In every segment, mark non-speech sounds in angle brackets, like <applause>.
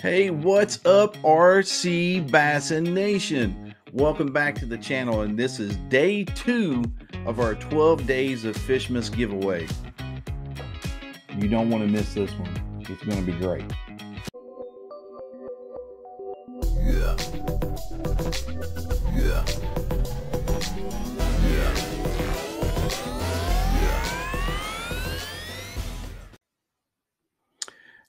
Hey, what's up, RC Bassin Nation? Welcome back to the channel, and this is day two of our 12 Days of Fishmas giveaway. You don't want to miss this one, it's going to be great.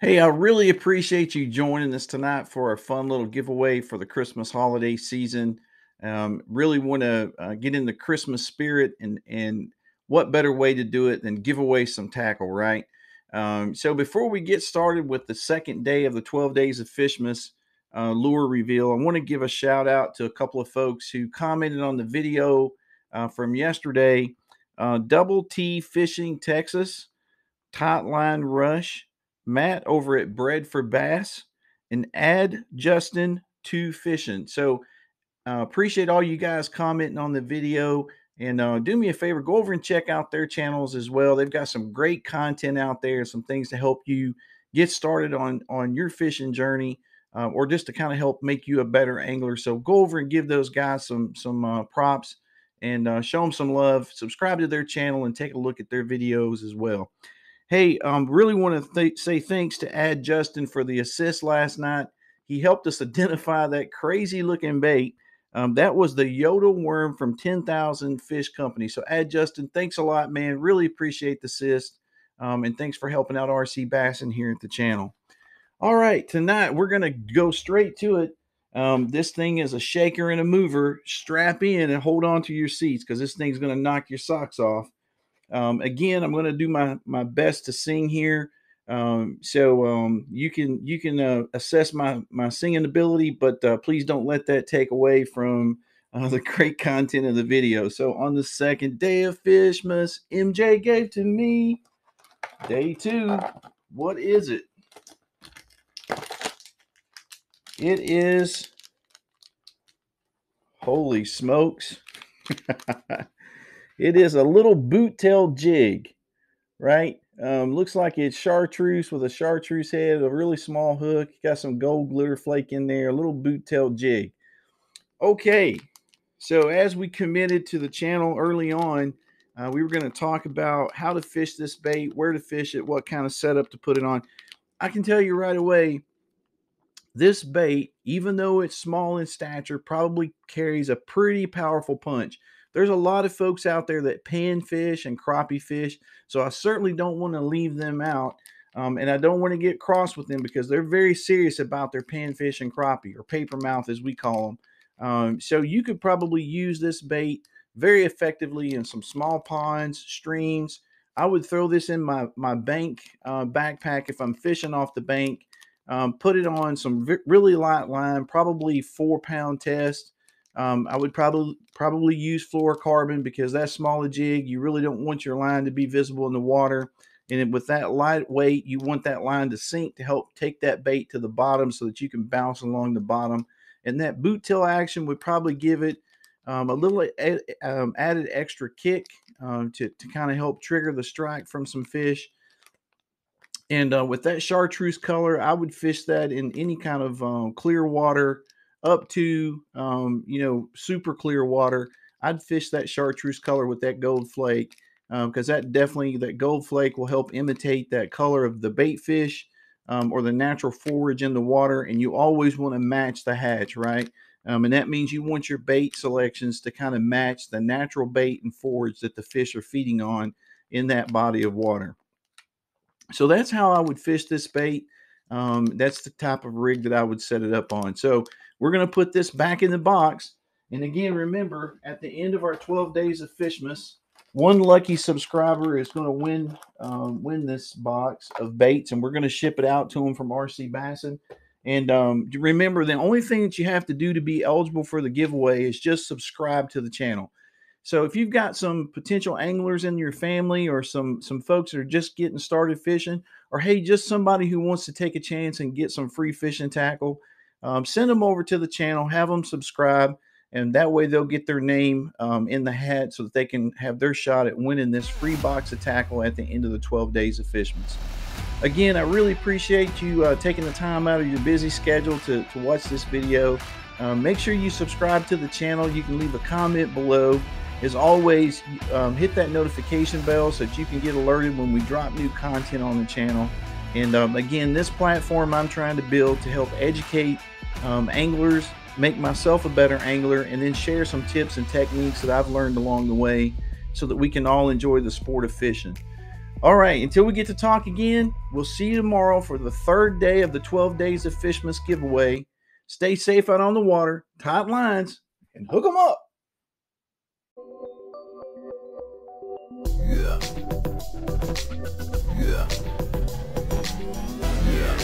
Hey, I really appreciate you joining us tonight for a fun little giveaway for the Christmas holiday season. Um, really want to uh, get in the Christmas spirit, and and what better way to do it than give away some tackle, right? Um, so before we get started with the second day of the 12 days of Fishmas uh, lure reveal, I want to give a shout out to a couple of folks who commented on the video uh, from yesterday. Uh, Double T Fishing Texas, Tight Line Rush. Matt over at Bread for Bass, and add Justin to fishing. So uh, appreciate all you guys commenting on the video. And uh, do me a favor, go over and check out their channels as well. They've got some great content out there, some things to help you get started on on your fishing journey, uh, or just to kind of help make you a better angler. So go over and give those guys some some uh, props and uh, show them some love. Subscribe to their channel and take a look at their videos as well. Hey, um, really want to th- say thanks to Ad Justin for the assist last night. He helped us <laughs> identify that crazy looking bait. Um, that was the Yoda worm from 10,000 Fish Company. So, Ad Justin, thanks a lot, man. Really appreciate the assist. Um, and thanks for helping out RC Bassin here at the channel. All right, tonight we're going to go straight to it. Um, this thing is a shaker and a mover. Strap in and hold on to your seats because this thing's going to knock your socks off. Um, again, I'm going to do my my best to sing here, um, so um, you can you can uh, assess my my singing ability, but uh, please don't let that take away from uh, the great content of the video. So on the second day of Fishmas, MJ gave to me day two. What is it? It is. Holy smokes. <laughs> It is a little boot tail jig, right? Um, looks like it's chartreuse with a chartreuse head, a really small hook. Got some gold glitter flake in there, a little boot tail jig. Okay, so as we committed to the channel early on, uh, we were going to talk about how to fish this bait, where to fish it, what kind of setup to put it on. I can tell you right away, this bait, even though it's small in stature, probably carries a pretty powerful punch there's a lot of folks out there that pan fish and crappie fish. So I certainly don't want to leave them out. Um, and I don't want to get cross with them because they're very serious about their panfish and crappie or paper mouth as we call them. Um, so you could probably use this bait very effectively in some small ponds, streams. I would throw this in my my bank uh, backpack if I'm fishing off the bank. Um, put it on some really light line, probably four pound test. Um, I would probably probably use fluorocarbon because that smaller jig, you really don't want your line to be visible in the water. And with that light weight, you want that line to sink to help take that bait to the bottom so that you can bounce along the bottom. And that boot tail action would probably give it um, a little um, added extra kick um, to, to kind of help trigger the strike from some fish. And uh, with that chartreuse color, I would fish that in any kind of um, clear water up to um, you know super clear water. I'd fish that chartreuse color with that gold flake because um, that definitely that gold flake will help imitate that color of the bait fish um, or the natural forage in the water. And you always want to match the hatch, right? Um, and that means you want your bait selections to kind of match the natural bait and forage that the fish are feeding on in that body of water. So that's how I would fish this bait. Um, that's the type of rig that I would set it up on. So we're going to put this back in the box. And again, remember, at the end of our 12 days of Fishmas, one lucky subscriber is going to win um, win this box of baits, and we're going to ship it out to them from RC Bassin. And um, remember, the only thing that you have to do to be eligible for the giveaway is just subscribe to the channel. So if you've got some potential anglers in your family or some some folks that are just getting started fishing, or hey, just somebody who wants to take a chance and get some free fishing tackle, um, send them over to the channel, have them subscribe, and that way they'll get their name um, in the hat so that they can have their shot at winning this free box of tackle at the end of the 12 days of Fishmas. again, I really appreciate you uh, taking the time out of your busy schedule to, to watch this video. Um, make sure you subscribe to the channel. You can leave a comment below. As always, um, hit that notification bell so that you can get alerted when we drop new content on the channel. And um, again, this platform I'm trying to build to help educate um, anglers, make myself a better angler, and then share some tips and techniques that I've learned along the way so that we can all enjoy the sport of fishing. All right, until we get to talk again, we'll see you tomorrow for the third day of the 12 Days of Fishmas giveaway. Stay safe out on the water, tight lines, and hook them up. Yeah. Yeah. Yeah.